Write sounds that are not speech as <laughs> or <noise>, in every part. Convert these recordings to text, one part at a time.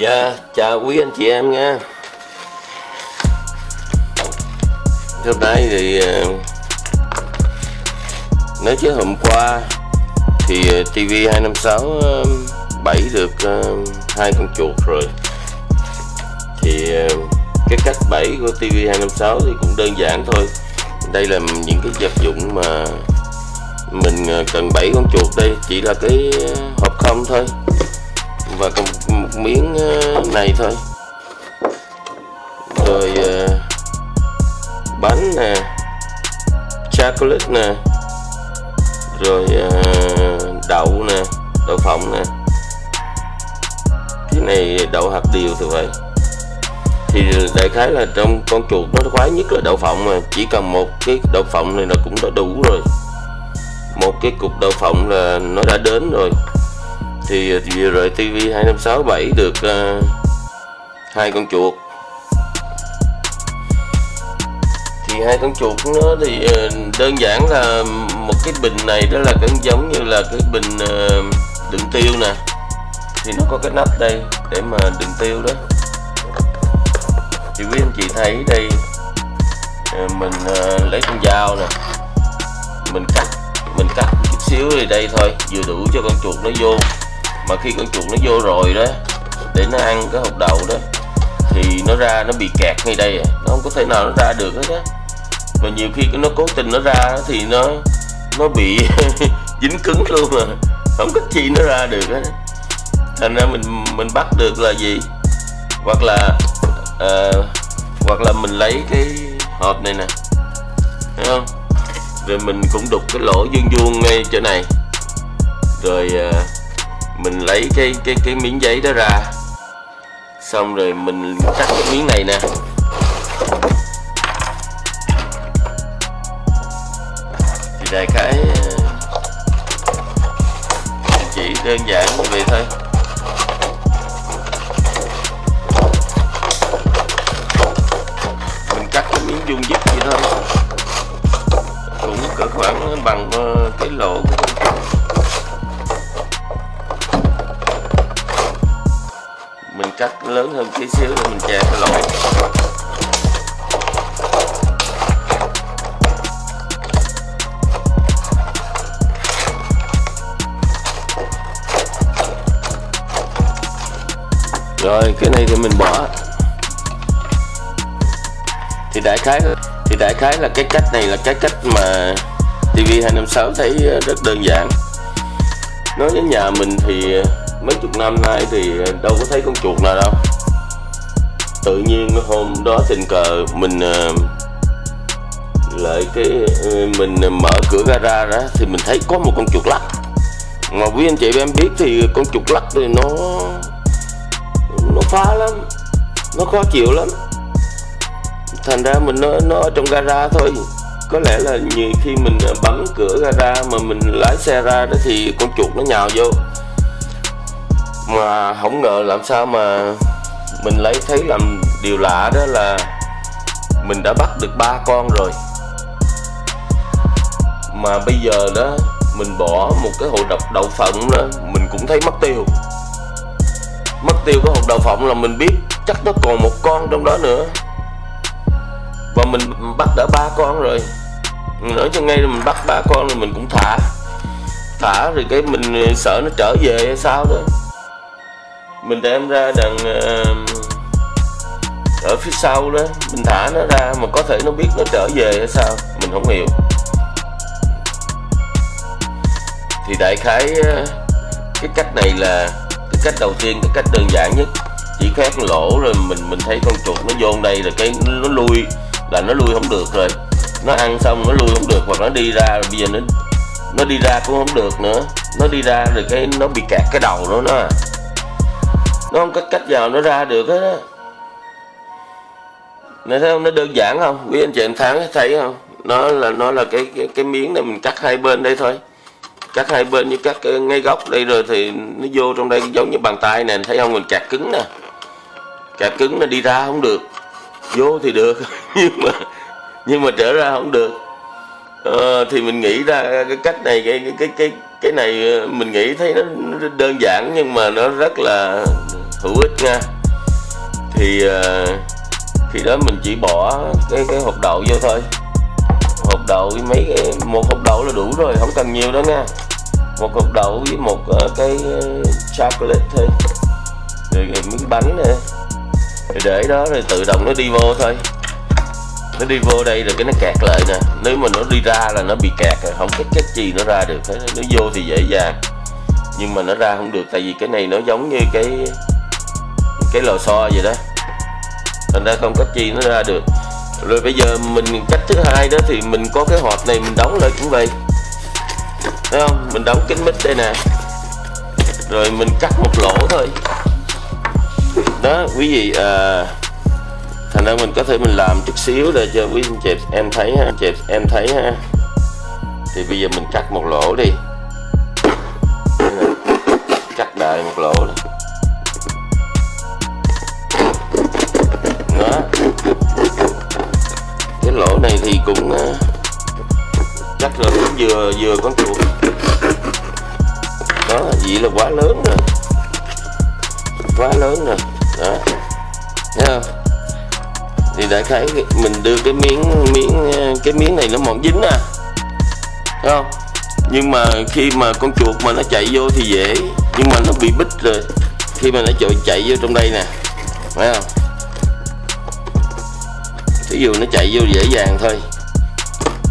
Dạ, chào quý anh chị em nha. Hôm nay thì ờ, Nói chứ hôm qua Thì ờ, TV256 ờ, bảy Bẫy được hai con chuột rồi. Thì Cái cách bẫy của TV256 thì cũng đơn giản thôi. Đây là những cái vật dụng mà Mình cần bẫy con chuột đây Chỉ là cái hộp không thôi và còn một miếng ờ, này thôi. Rồi ờ, bánh nè, chocolate nè, rồi ờ, đậu nè, đậu phộng nè. Cái này đậu hạt điều thì vậy. Thì đại khái là trong con chuột nó khoái nhất là đậu phộng mà. Chỉ cần một cái đậu phộng này là cũng đã đủ rồi. Một cái cục đậu phộng là nó đã đến rồi thì vừa rồi TV 2567 được uh, hai con chuột. Thì hai con chuột nó thì uh, đơn giản là một cái bình này đó là cũng giống như là cái bình uh, đựng tiêu nè. Thì nó có cái nắp đây để mà đựng tiêu đó. Thì quý anh chị thấy đây uh, mình uh, lấy con dao nè mình cắt mình cắt chút xíu thì đây thôi vừa đủ cho con chuột nó vô mà khi con chuột nó vô rồi đó để nó ăn cái hộp đậu đó thì nó ra nó bị kẹt ngay đây à. nó không có thể nào nó ra được hết á. Mà nhiều khi nó cố tình nó ra thì nó nó bị <laughs> dính cứng luôn mà không cách chi nó ra được á. Thành ra mình mình bắt được là gì? Hoặc là uh, hoặc là mình lấy cái hộp này nè thấy không? Rồi mình cũng đục cái lỗ vuông vuông ngay chỗ này. Rồi uh, mình lấy cái cái cái miếng giấy đó ra. Xong rồi mình cắt cái miếng này nè. Thì đại khái ờ, chỉ đơn giản như vậy thôi. Mình cắt lớn hơn tí xíu để mình che cái lỗ. Rồi, cái này thì mình bỏ. Thì đại khái, thì đại khái là cái cách này là cái cách mà TV256 thấy rất đơn giản. Nói đến nhà mình thì mấy chục năm nay thì đâu có thấy con chuột nào đâu. Tự nhiên hôm đó tình cờ mình ờ, lại cái ờ, mình mở cửa gara ra thì mình thấy có một con chuột lắc. Mà quý anh chị em biết thì con chuột lắc thì nó nó phá lắm nó khó chịu lắm. Thành ra mình nó, nó ở trong gara thôi. Có lẽ là nhiều khi mình bấm cửa gara mà mình lái xe ra đó thì con chuột nó nhào vô mà không ngờ làm sao mà mình lấy thấy làm điều lạ đó là mình đã bắt được ba con rồi. Mà bây giờ đó, mình bỏ một cái hộp độc đậu phộng đó, mình cũng thấy mất tiêu. Mất tiêu cái hộp đậu phộng là mình biết chắc nó còn một con trong đó nữa. Và mình bắt đã ba con rồi. Nói cho ngay là mình bắt ba con rồi mình cũng thả. Thả rồi cái mình sợ nó trở về hay sao đó mình đem ra đằng uh, ở phía sau đó mình thả nó ra mà có thể nó biết nó trở về hay sao mình không hiểu. Thì đại khái uh, cái cách này là cái cách đầu tiên cái cách đơn giản nhất. Chỉ khoét lỗ rồi mình mình thấy con chuột nó vô đây là cái nó lui là nó lui không được rồi. Nó ăn xong nó lui không được hoặc nó đi ra rồi bây giờ nó nó đi ra cũng không được nữa. Nó đi ra rồi cái nó bị kẹt cái đầu nó nó nó không có cách vào nó ra được hết á. Này thấy không? Nó đơn giản không? Quý anh chị em tháng thấy không? Nó là nó là cái cái, cái miếng này mình cắt hai bên đây thôi. Cắt hai bên như cắt ờ, ngay góc đây rồi thì nó vô trong đây giống như bàn tay nè. Thấy không? Mình kẹt cứng nè. Kẹt cứng nó đi ra không được. Vô thì được. <laughs> Nhưng mà nhưng mà trở ra không được. À, thì mình nghĩ ra cái cách này cái cái cái cái này ờ, mình nghĩ thấy nó, nó đơn giản nhưng mà nó rất là hữu ích nha. Thì ờ, khi đó mình chỉ bỏ cái cái hộp đậu vô thôi. Hộp đậu với mấy cái, một hộp đậu là đủ rồi, không cần nhiều đó nha. Một hộp đậu với một ờ, cái ờ, chocolate thôi. Rồi miếng bánh nè. Rồi để đó rồi tự động nó đi vô thôi. Nó đi vô đây rồi cái nó kẹt lại nè. Nếu mà nó đi ra là nó bị kẹt rồi, không có cách gì nó ra được nó vô thì dễ dàng. Nhưng mà nó ra không được, tại vì cái này nó giống như cái cái lò xo vậy đó. Thành ra không cách chi nó ra được. Rồi bây giờ mình cách thứ hai đó thì mình có cái hộp này mình đóng lại cũng vậy. Thấy không? Mình đóng kính mít đây nè. Rồi mình cắt một lỗ thôi. Đó quý vị à, thành ra mình có thể mình làm chút xíu để cho quý anh chị em thấy ha chị em thấy ha. Thì bây giờ mình cắt một lỗ đi. Cắt đại một lỗ này. Thì cũng ờ, chắc là cũng vừa vừa con chuột. Đó, vậy là quá lớn rồi. Quá lớn rồi. Đó. Thấy không? Thì đại khái mình đưa cái miếng miếng ờ, cái miếng này nó mỏng dính à. Thấy không? Nhưng mà khi mà con chuột mà nó chạy vô thì dễ. Nhưng mà nó bị bít rồi. Khi mà nó chạy chạy vô trong đây nè. Phải không? Ví dụ nó chạy vô dễ dàng thôi.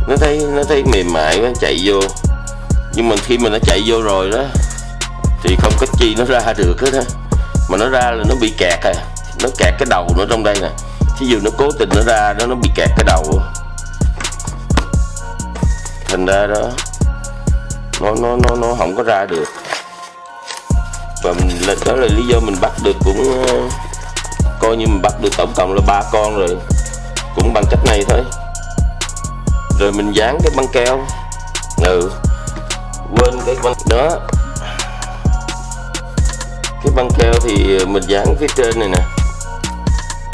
Nó thấy nó thấy mềm mại quá, chạy vô. Nhưng mà khi mà nó chạy vô rồi đó, thì không có chi nó ra được hết á. Mà nó ra là nó bị kẹt à. Nó kẹt cái đầu nó trong đây nè. Chứ dù nó cố tình nó ra đó, nó bị kẹt cái đầu. Thành ra đó, nó nó nó nó không có ra được. Và mình đó là lý do mình bắt được cũng ờ, coi như mình bắt được tổng cộng là ba con rồi cũng bằng cách này thôi. Rồi mình dán cái băng keo. Ừ. Quên cái băng đó. Cái băng keo thì mình dán phía trên này nè.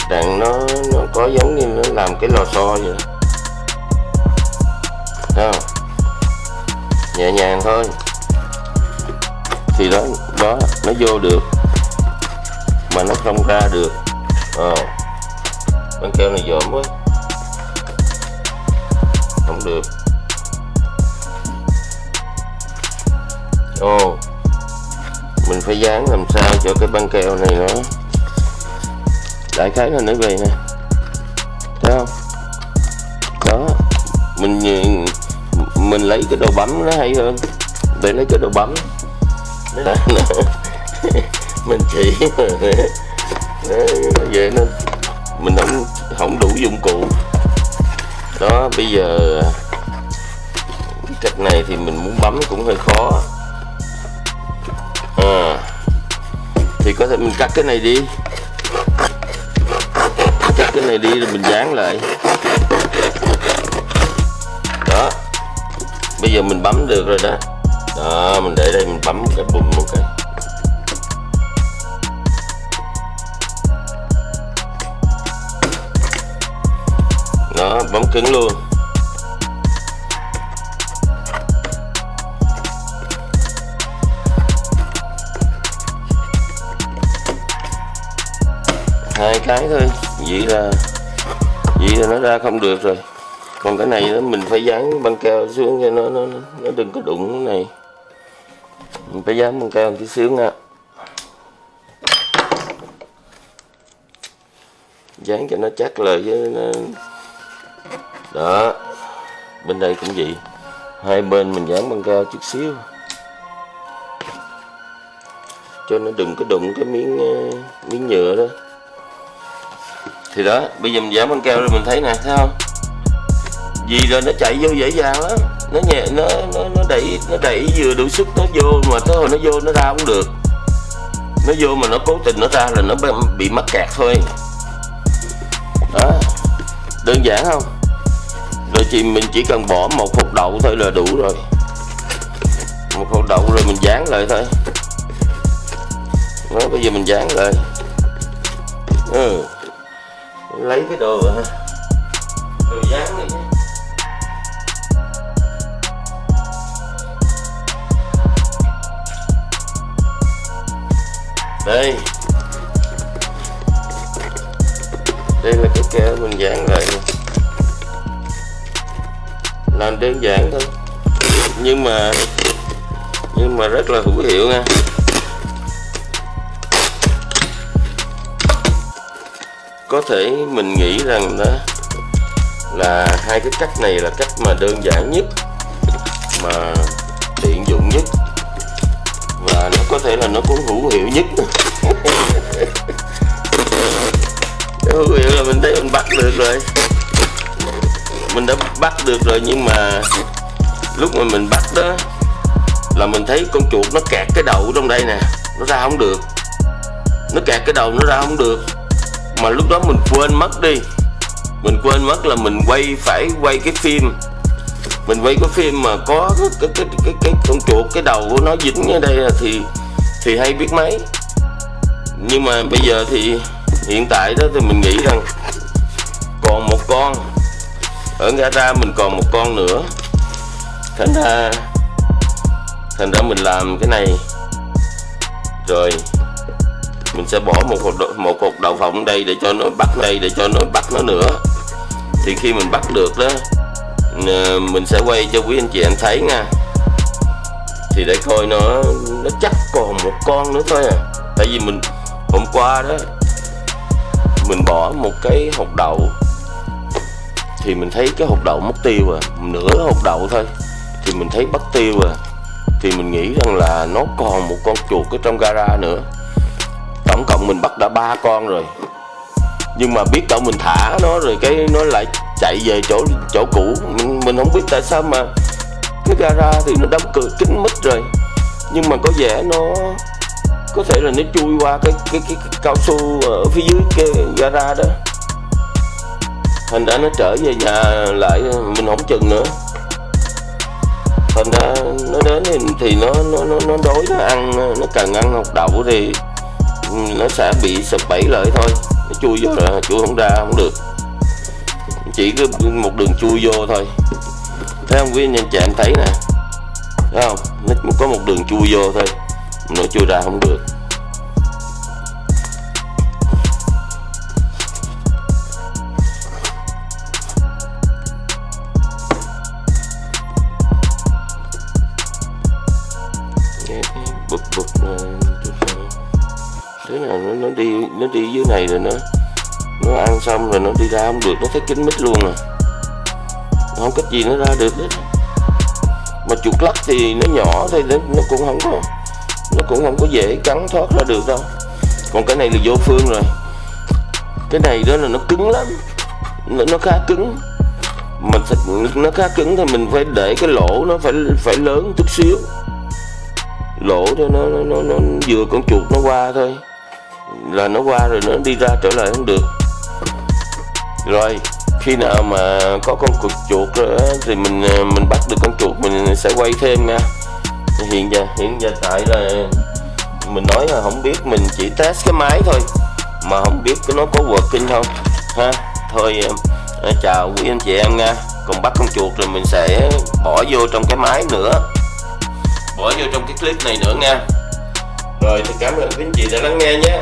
Đạn nó nó có giống như nó làm cái lò xo vậy. Đó nhẹ nhàng thôi. Thì đó đó, nó vô được. Mà nó không ra được. Ờ băng keo này dởm quá. Không được. Ồ. Mình phải dán làm sao cho cái băng keo này nó đại khái là nó về nè. Thấy không? Đó. Mình mình lấy cái đầu bấm nó hay hơn. Để lấy cái đầu bấm. Đó, <laughs> mình chỉ vậy nên mình không không đủ dụng cụ. Đó bây giờ cái cách này thì mình muốn bấm cũng hơi khó. À, thì có thể mình cắt cái này đi. Cắt cái này đi rồi mình dán lại. Đó bây giờ mình bấm được rồi đó. Đó mình để đây mình bấm cái bùm cứng luôn. Hai cái thôi, vậy là vậy là nó ra không được rồi. Còn cái này đó, mình phải dán băng keo xuống cho nó nó nó đừng có đụng cái này. Mình phải dán băng keo tí xíu nha. Dán cho nó chắc lời với nó đó. Bên đây cũng vậy. Hai bên mình dán băng keo chút xíu. Cho nó đừng có đụng cái miếng ờ, miếng nhựa đó. Thì đó, bây giờ mình dán băng keo rồi mình thấy nè, thấy không? Vì rồi, nó chạy vô dễ dàng lắm. Nó nhẹ, nó nó nó đẩy nó đẩy vừa đủ sức, nó vô mà tới hồi nó vô, nó ra cũng được. Nó vô mà nó cố tình nó ra là nó bị mắc kẹt thôi. Đó. Đơn giản không? Rồi chị mình chỉ cần bỏ một hột đậu thôi là đủ rồi. Một hột đậu rồi mình dán lại thôi. Đó, bây giờ mình dán lại. Ừ. lấy cái đồ hả? Đồ dán này đây. Đây là cái keo mình dán lại làm đơn giản thôi. Nhưng mà nhưng mà rất là hữu hiệu nha. Có thể mình nghĩ rằng đó là hai cái cách này là cách mà đơn giản nhất, mà tiện dụng nhất. Và nó có thể là nó cũng hữu hiệu nhất. <laughs> Hữu hiệu là mình thấy mình bắt được rồi mình đã bắt được rồi nhưng mà lúc mà mình bắt đó là mình thấy con chuột nó kẹt cái đầu trong đây nè nó ra không được. Nó kẹt cái đầu nó ra không được. Mà lúc đó mình quên mất đi. Mình quên mất là mình quay phải quay cái phim. Mình quay cái phim mà có cái cái cái cái, cái con chuột cái đầu của nó dính ở đây thì thì hay biết mấy. Nhưng mà bây giờ thì hiện tại đó thì mình nghĩ rằng còn một con ở gara mình còn một con nữa. Thành ra thành ra mình làm cái này. Rồi, mình sẽ bỏ một cột một cột đậu phộng đây để cho nó bắt đây, để cho nó bắt nó nữa. Thì khi mình bắt được đó mình sẽ quay cho quý anh chị em thấy nha. Thì để coi nó nó chắc còn một con nữa thôi à. Tại vì mình, hôm qua đó, mình bỏ một cái hột đậu thì mình thấy cái hột đậu mất tiêu à nửa hột đậu thôi. Thì mình thấy bắt tiêu à. Thì mình nghĩ rằng là nó còn một con chuột ở trong gara nữa. Tổng cộng mình bắt đã ba con rồi. Nhưng mà biết đâu mình thả nó rồi cái nó lại chạy về chỗ chỗ cũ. Mình, mình không biết tại sao mà cái gara thì nó đóng cửa kín mít rồi. Nhưng mà có vẻ nó có thể là nó chui qua cái cái cái, cái cao su ở phía dưới cái gara đó thành ra nó trở về nhà lại mình không chừng nữa. Thành ra nó đến thì, thì nó nó nó nó đói nó ăn nó cần ăn hột đậu thì nó sẽ bị sập bẫy lại thôi. Nó chui vô là chui không ra không được. Chỉ có một đường chui vô thôi. Thấy không? Quý anh chị em thấy nè. Thấy không? Nó có một đường chui vô thôi. Nó chui ra không được. Đi ra không được nó thấy kín mít luôn à. Không cách gì nó ra được đấy. Mà chuột lắc thì nó nhỏ thôi nó, nó cũng không có nó cũng không có dễ cắn thoát ra được đâu. Còn cái này là vô phương rồi. Cái này đó là nó cứng lắm. Nó, nó khá cứng. Mình nó khá cứng thì mình phải để cái lỗ nó phải phải lớn chút xíu. Lỗ cho nó nó, nó, nó vừa con chuột nó qua thôi. Là nó qua rồi nó đi ra trở lại không được rồi, khi nào mà có con chuột chuột rồi thì mình ờ, mình bắt được con chuột mình sẽ quay thêm nha. Hiện giờ hiện giờ tại là mình nói là không biết, mình chỉ test cái máy thôi, mà không biết cái nó có working không. Ha, thôi ờ, ờ, chào quý anh chị em nha. Còn bắt con chuột rồi mình sẽ bỏ vô trong cái máy nữa. Bỏ vô trong cái clip này nữa nha. Rồi, thì cảm ơn quý anh chị đã lắng nghe nhé.